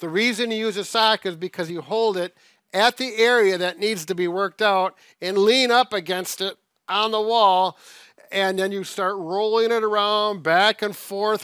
The reason you use a sock is because you hold it at the area that needs to be worked out and lean up against it on the wall and then you start rolling it around back and forth